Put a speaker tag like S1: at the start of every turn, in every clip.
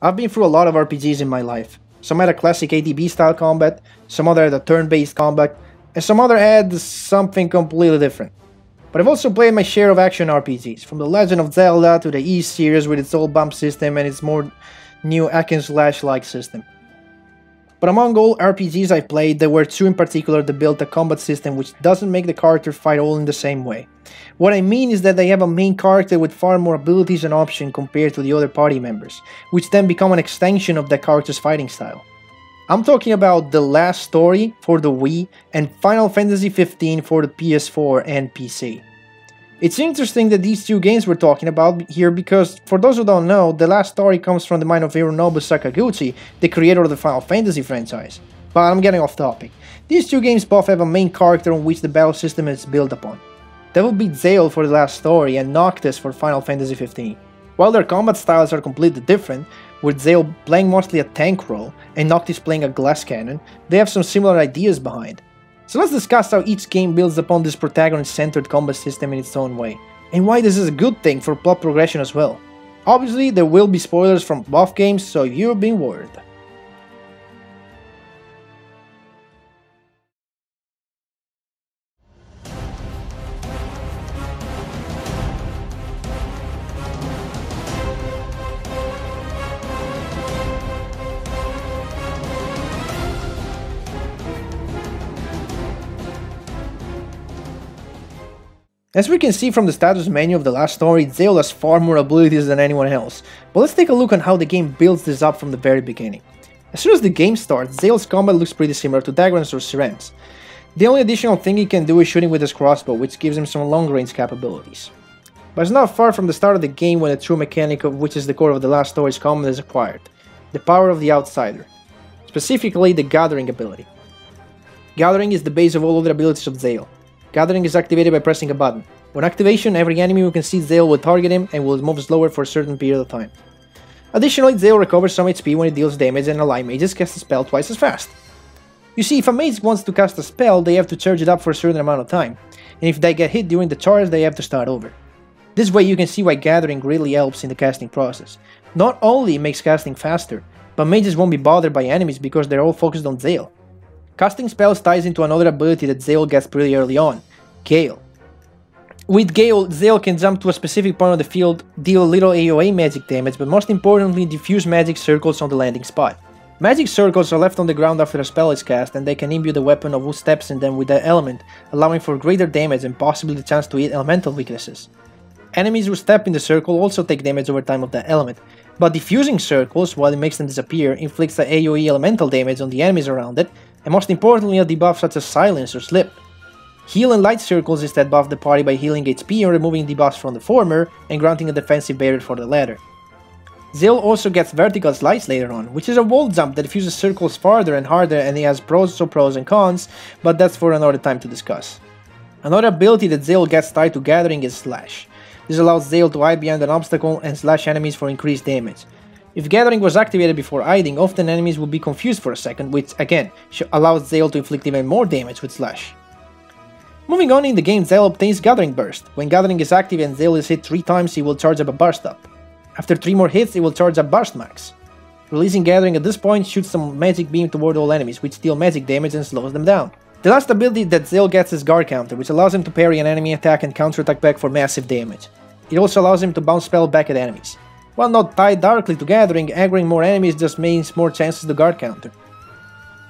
S1: I've been through a lot of RPGs in my life. Some had a classic ATB style combat, some other had a turn-based combat, and some other had something completely different. But I've also played my share of action RPGs, from The Legend of Zelda to the E series with its old bump system and its more new hack and slash like system. But among all RPGs I've played, there were two in particular that built a combat system which doesn't make the character fight all in the same way. What I mean is that they have a main character with far more abilities and options compared to the other party members, which then become an extension of that character's fighting style. I'm talking about The Last Story for the Wii and Final Fantasy XV for the PS4 and PC. It's interesting that these two games we're talking about here because, for those who don't know, The Last Story comes from the mind of Hironobu Sakaguchi, the creator of the Final Fantasy franchise. But I'm getting off topic. These two games both have a main character on which the battle system is built upon. That would be Zael for The Last Story and Noctis for Final Fantasy XV. While their combat styles are completely different, with Zael playing mostly a tank role and Noctis playing a glass cannon, they have some similar ideas behind. So let's discuss how each game builds upon this protagonist-centered combat system in its own way, and why this is a good thing for plot progression as well. Obviously, there will be spoilers from both games, so you've been warned. As we can see from the status menu of the last story, Zael has far more abilities than anyone else, but let's take a look on how the game builds this up from the very beginning. As soon as the game starts, Zael's combat looks pretty similar to Dagran's or Syrenne's. The only additional thing he can do is shooting with his crossbow, which gives him some long-range capabilities. But it's not far from the start of the game when the true mechanic of which is the core of the last story's combat is acquired, the power of the outsider, specifically the Gathering ability. Gathering is the base of all other abilities of Zael, Gathering is activated by pressing a button. On activation, every enemy who can see Zael will target him and will move slower for a certain period of time. Additionally, Zael recovers some HP when it deals damage and ally mages cast a spell twice as fast. You see, if a mage wants to cast a spell, they have to charge it up for a certain amount of time, and if they get hit during the charge, they have to start over. This way you can see why Gathering really helps in the casting process. Not only it makes casting faster, but mages won't be bothered by enemies because they're all focused on Zael. Casting spells ties into another ability that Zael gets pretty early on, Gale. With Gale, Zael can jump to a specific point of the field, deal little AoE magic damage, but most importantly diffuse magic circles on the landing spot. Magic circles are left on the ground after a spell is cast and they can imbue the weapon of who steps in them with that element, allowing for greater damage and possibly the chance to hit elemental weaknesses. Enemies who step in the circle also take damage over time of that element, but diffusing circles, while it makes them disappear, inflicts the AoE elemental damage on the enemies around it, and most importantly a debuff such as Silence or Slip. Heal and Light Circles instead buff the party by healing HP and removing debuffs from the former, and granting a defensive barrier for the latter. Zael also gets Vertical Slice later on, which is a wall jump that fuses circles farther and harder and he has pros so pros and cons, but that's for another time to discuss. Another ability that Zael gets tied to Gathering is Slash. This allows Zael to hide behind an obstacle and slash enemies for increased damage. If Gathering was activated before hiding, often enemies would be confused for a second, which again allows Zael to inflict even more damage with Slash. Moving on in the game, Zael obtains Gathering Burst. When Gathering is active and Zael is hit 3 times, he will charge up a Burst up. After 3 more hits, he will charge up Burst Max. Releasing Gathering at this point shoots some magic beam toward all enemies, which deal magic damage and slows them down. The last ability that Zael gets is Guard Counter, which allows him to parry an enemy attack and counterattack back for massive damage. It also allows him to bounce spell back at enemies. While not tied directly to Gathering, aggroing more enemies just means more chances to guard counter.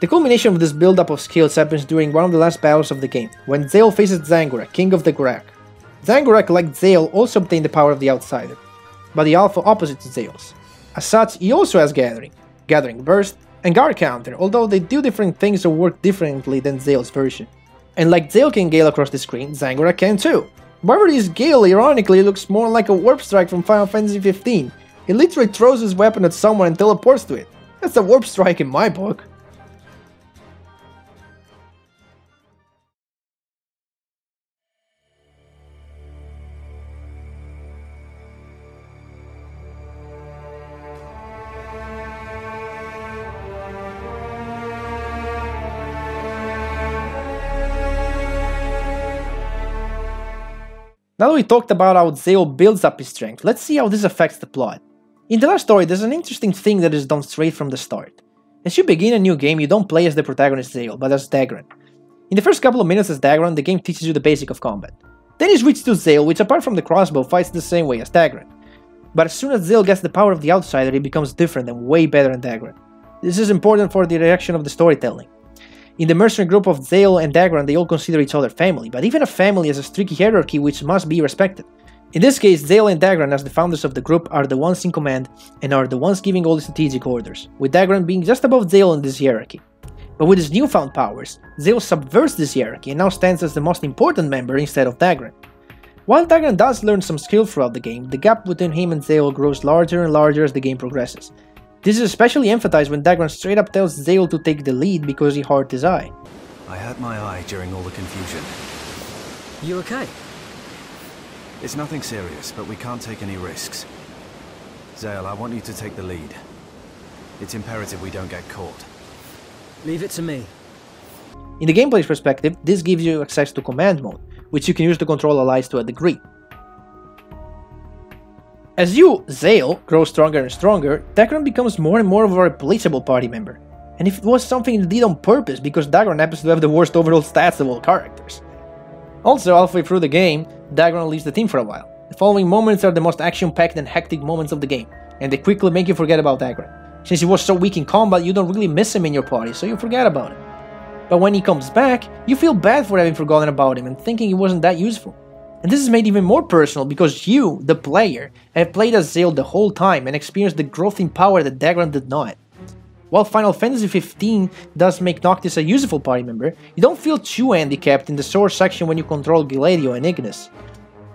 S1: The culmination of this build-up of skills happens during one of the last battles of the game, when Zael faces Zangurak, king of the Gurak. Zangurak, like Zael, also obtained the power of the Outsider, but the alpha opposite to Zael's. As such, he also has Gathering, Gathering Burst, and Guard Counter, although they do different things or work differently than Zael's version. And like Zael can gale across the screen, Zangurak can too. Barbary's Gale ironically looks more like a Warp Strike from Final Fantasy XV. He literally throws his weapon at someone and teleports to it. That's a Warp Strike in my book. Now that we talked about how Zael builds up his strength, let's see how this affects the plot. In the last story, there's an interesting thing that is done straight from the start. As you begin a new game, you don't play as the protagonist Zael, but as Dagran. In the first couple of minutes as Dagran, the game teaches you the basic of combat. Then you switch to Zael, which apart from the crossbow fights the same way as Dagran. But as soon as Zael gets the power of the outsider, he becomes different and way better than Dagran. This is important for the direction of the storytelling. In the mercenary group of Zael and Dagran, they all consider each other family, but even a family has a strict hierarchy which must be respected. In this case, Zael and Dagran as the founders of the group are the ones in command and are the ones giving all the strategic orders, with Dagran being just above Zael in this hierarchy. But with his newfound powers, Zael subverts this hierarchy and now stands as the most important member instead of Dagran. While Dagran does learn some skill throughout the game, the gap between him and Zael grows larger and larger as the game progresses. This is especially emphasized when Dagran straight up tells Zael to take the lead because he hurt his eye.
S2: I had my eye during all the confusion.
S3: You okay?
S2: It's nothing serious, but we can't take any risks. Zael, I want you to take the lead. It's imperative we don't get caught.
S3: Leave it to me.
S1: In the gameplay's perspective, this gives you access to command mode, which you can use to control allies to a degree. As you, Zael, grow stronger and stronger, Dagran becomes more and more of a replaceable party member. And if it was something did on purpose, because Dagran happens to have the worst overall stats of all characters. Also, halfway through the game, Dagran leaves the team for a while. The following moments are the most action-packed and hectic moments of the game, and they quickly make you forget about Dagran. Since he was so weak in combat, you don't really miss him in your party, so you forget about him. But when he comes back, you feel bad for having forgotten about him and thinking he wasn't that useful. And this is made even more personal because you, the player, have played as Zael the whole time and experienced the growth in power that Dagran did not. While Final Fantasy XV does make Noctis a useful party member, you don't feel too handicapped in the source section when you control Gladio and Ignis.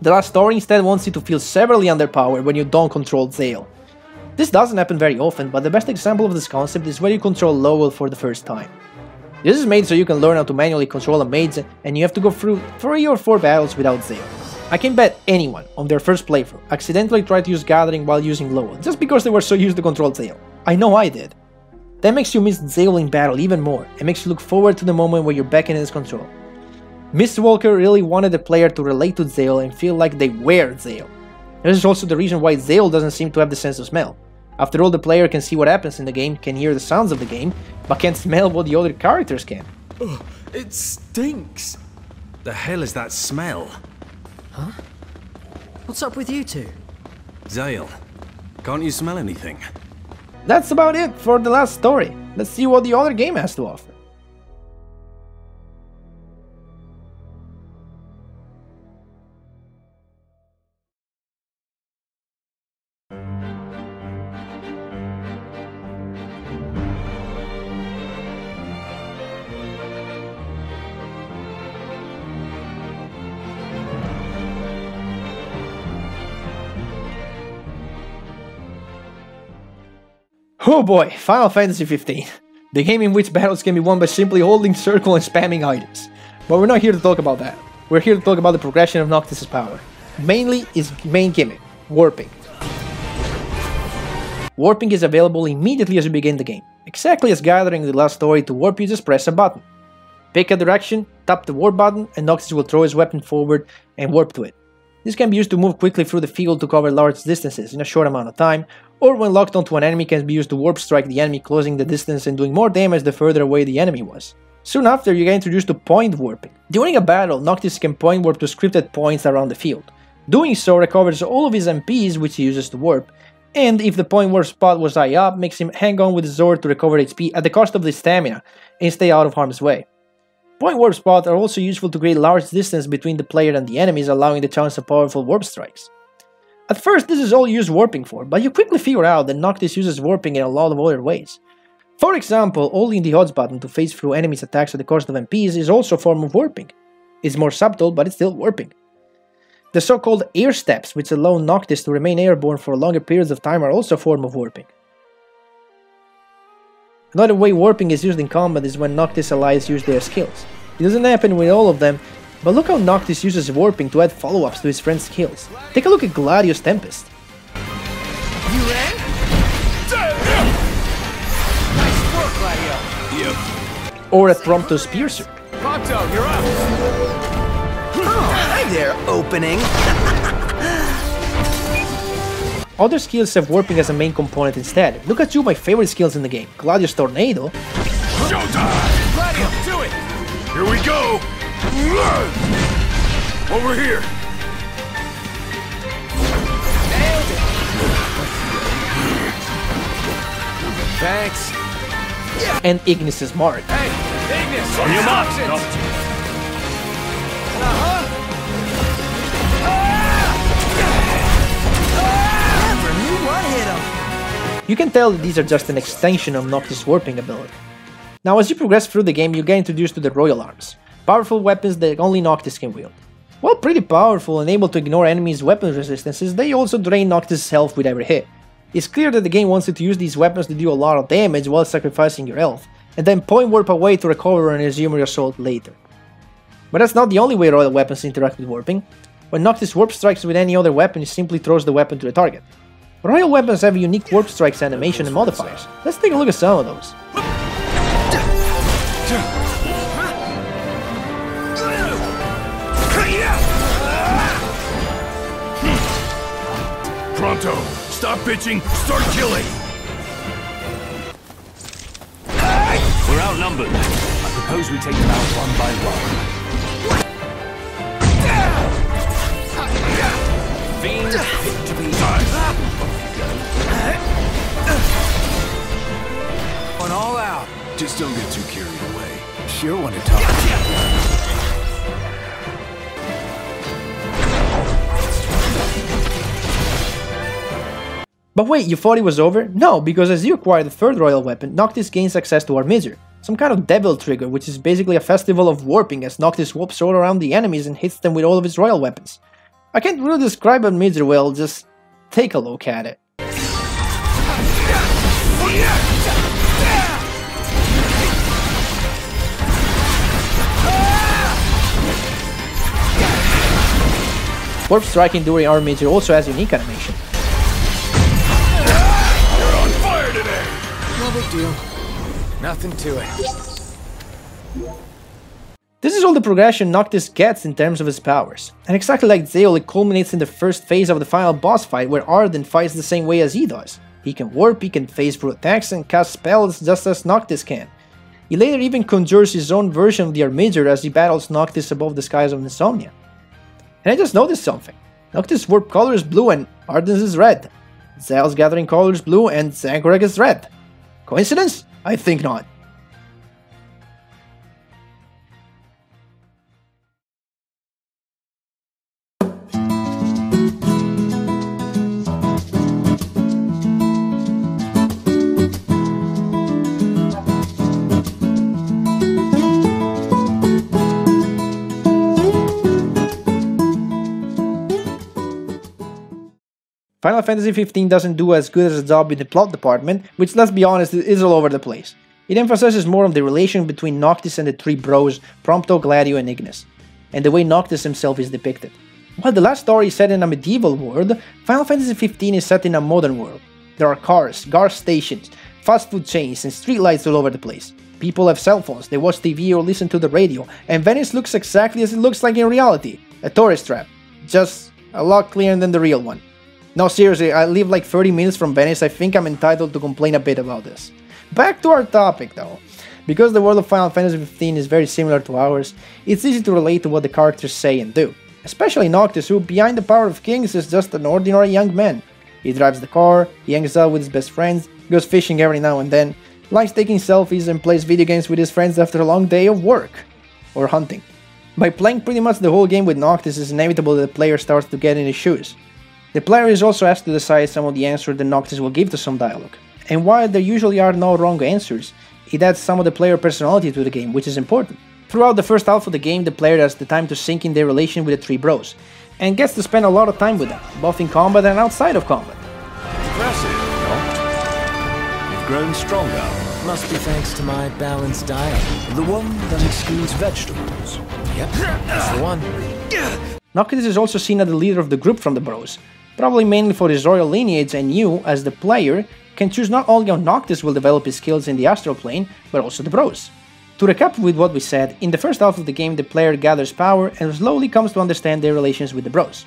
S1: The last story instead wants you to feel severely underpowered when you don't control Zael. This doesn't happen very often, but the best example of this concept is when you control Lowell for the first time. This is made so you can learn how to manually control a mage and you have to go through 3 or 4 battles without Zael. I can bet anyone on their first playthrough accidentally tried to use Gathering while using Lowell, just because they were so used to control Zael. I know I did. That makes you miss Zael in battle even more, and makes you look forward to the moment where you're back in his control. Mistwalker really wanted the player to relate to Zael and feel like they were Zael. This is also the reason why Zael doesn't seem to have the sense of smell. After all, the player can see what happens in the game, can hear the sounds of the game, but can't smell what the other characters can.
S2: Ugh, it stinks! The hell is that smell?
S3: Huh? What's up with you two?
S2: Zael, can't you smell anything?
S1: That's about it for the last story. Let's see what the other game has to offer. Oh boy, Final Fantasy 15. The game in which battles can be won by simply holding circle and spamming items. But we're not here to talk about that. We're here to talk about the progression of Noctis' power. Mainly his main gimmick, warping. Warping is available immediately as you begin the game. Exactly as gathering the last story to warp you just press a button. Pick a direction, tap the warp button, and Noctis will throw his weapon forward and warp to it. This can be used to move quickly through the field to cover large distances in a short amount of time, or when locked onto an enemy can be used to warp strike the enemy closing the distance and doing more damage the further away the enemy was. Soon after, you get introduced to point warping. During a battle, Noctis can point warp to scripted points around the field. Doing so recovers all of his MPs which he uses to warp, and if the point warp spot was high up, makes him hang on with his sword to recover HP at the cost of the stamina and stay out of harm's way. Point warp spots are also useful to create large distance between the player and the enemies, allowing the chance of powerful warp strikes. At first, this is all you use warping for, but you quickly figure out that Noctis uses warping in a lot of other ways. For example, holding the odds button to phase through enemies' attacks at the cost of MPs is also a form of warping. It's more subtle, but it's still warping. The so-called air steps, which allow Noctis to remain airborne for longer periods of time, are also a form of warping. Another way warping is used in combat is when Noctis allies use their skills. It doesn't happen with all of them, but look how Noctis uses warping to add follow-ups to his friend's skills. Take a look at Gladio's Tempest.
S4: You ran? Nice work, Gladio.
S2: Yep.
S1: Or at Prompto's Piercer.
S4: Prompto, you're up.
S5: Oh, hi there, opening.
S1: Other skills have warping as a main component instead. Look at two of my favorite skills in the game, Gladio's Tornado.
S4: Showtime!
S5: Over here!
S4: Nailed it! Thanks.
S1: and Ignis's Mark.
S4: Hey, Ignis!
S5: On your mark,
S4: options. Uh-huh.
S3: New one hit him.
S1: You can tell that these are just an extension of Noctis' warping ability. Now as you progress through the game you get introduced to the Royal Arms, powerful weapons that only Noctis can wield. While pretty powerful and able to ignore enemies' weapon resistances, they also drain Noctis' health with every hit. It's clear that the game wants you to use these weapons to do a lot of damage while sacrificing your health, and then point warp away to recover and resume your assault later. But that's not the only way royal weapons interact with warping. When Noctis warp strikes with any other weapon, it simply throws the weapon to the target. Royal weapons have unique warp strikes animation and modifiers. Let's take a look at some of those.
S5: Prompto! Stop bitching! Start killing!
S2: We're outnumbered. I propose we take them out one by one.
S4: Fiend victory. Going all out.
S5: Just don't get too carried away. Sure want to talk.
S1: But wait, you thought it was over? No, because as you acquire the third royal weapon, Noctis gains access to Armiger, some kind of devil trigger which is basically a festival of warping as Noctis warps all around the enemies and hits them with all of his royal weapons. I can't really describe Armiger well, just take a look at it. Warp striking during Armiger also has unique animation.
S3: Big deal.
S4: Nothing to it.
S1: This is all the progression Noctis gets in terms of his powers, and exactly like Zael it culminates in the first phase of the final boss fight where Ardyn fights the same way as he does. He can warp, he can phase through attacks and cast spells just as Noctis can. He later even conjures his own version of the Armiger as he battles Noctis above the skies of Insomnia. And I just noticed something. Noctis' warp color is blue and Ardyn's is red. Zael's gathering color is blue and Zangurak is red. Coincidence? I think not. Final Fantasy XV doesn't do as good as a job in the plot department, which let's be honest is all over the place. It emphasizes more on the relation between Noctis and the three bros, Prompto, Gladio, and Ignis, and the way Noctis himself is depicted. While the last story is set in a medieval world, Final Fantasy XV is set in a modern world. There are cars, gas stations, fast food chains, and streetlights all over the place. People have cell phones, they watch TV or listen to the radio, and Venice looks exactly as it looks like in reality a tourist trap. Just a lot cleaner than the real one. No, seriously, I live like 30 minutes from Venice, I think I'm entitled to complain a bit about this. Back to our topic though. Because the world of Final Fantasy XV is very similar to ours, it's easy to relate to what the characters say and do. Especially Noctis, who behind the power of kings is just an ordinary young man. He drives the car, he hangs out with his best friends, goes fishing every now and then, likes taking selfies and plays video games with his friends after a long day of work. Or hunting. By playing pretty much the whole game with Noctis, it's inevitable that the player starts to get in his shoes. The player is also asked to decide some of the answers that Noctis will give to some dialogue. And while there usually are no wrong answers, it adds some of the player personality to the game, which is important. Throughout the first half of the game, the player has the time to sink in their relation with the three bros, and gets to spend a lot of time with them, both in combat and outside of combat.
S2: Impressive, not? You've grown stronger.
S3: Must be thanks to my balanced diet.
S2: The one that excludes vegetables.
S3: Yep, that's the one.
S1: Noctis is also seen as the leader of the group from the bros, probably mainly for his royal lineage and you, as the player, can choose not only how Noctis will develop his skills in the astral plane, but also the bros. To recap with what we said, in the first half of the game the player gathers power and slowly comes to understand their relations with the bros.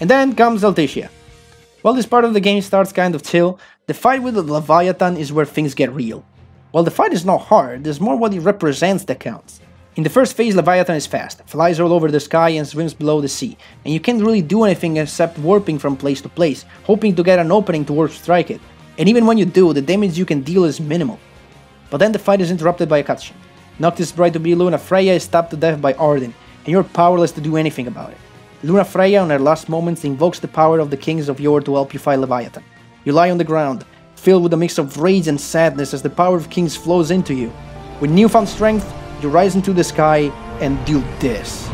S1: And then comes Altissia. While this part of the game starts kind of chill, the fight with the Leviathan is where things get real. While the fight is not hard, there's more what it represents that counts. In the first phase, Leviathan is fast, flies all over the sky and swims below the sea, and you can't really do anything except warping from place to place, hoping to get an opening to warp strike it. And even when you do, the damage you can deal is minimal. But then the fight is interrupted by a cutscene. Noctis' bride-to-be Lunafreya is stabbed to death by Ardyn, and you're powerless to do anything about it. Lunafreya, in her last moments, invokes the power of the kings of Yore to help you fight Leviathan. You lie on the ground, filled with a mix of rage and sadness as the power of kings flows into you. With newfound strength, you rise into the sky and do this.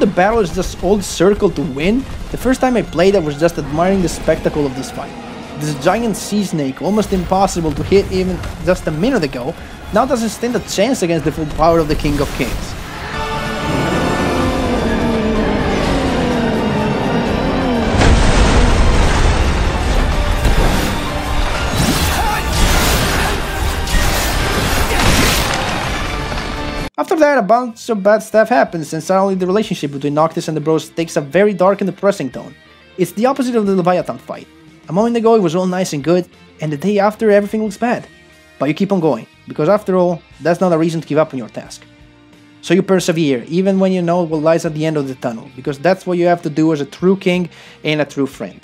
S1: The battle is just old circle to win, the first time I played I was just admiring the spectacle of this fight. This giant sea snake, almost impossible to hit even just a minute ago, now doesn't stand a chance against the full power of the King of Kings. That, a bunch of bad stuff happens, and suddenly the relationship between Noctis and the bros takes a very dark and depressing tone. It's the opposite of the Leviathan fight. A moment ago it was all nice and good, and the day after everything looks bad. But you keep on going, because after all, that's not a reason to give up on your task. So you persevere, even when you know what lies at the end of the tunnel, because that's what you have to do as a true king and a true friend.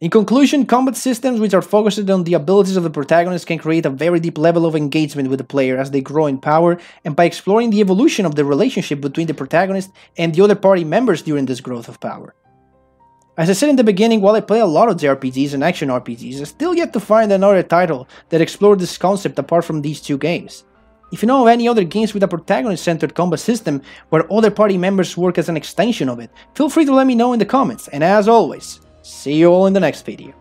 S1: In conclusion, combat systems which are focused on the abilities of the protagonist can create a very deep level of engagement with the player as they grow in power, and by exploring the evolution of the relationship between the protagonist and the other party members during this growth of power. As I said in the beginning, while I play a lot of JRPGs and action RPGs, I still yet to find another title that explored this concept apart from these two games. If you know of any other games with a protagonist-centered combat system where other party members work as an extension of it, feel free to let me know in the comments, and as always, See you all in the next video.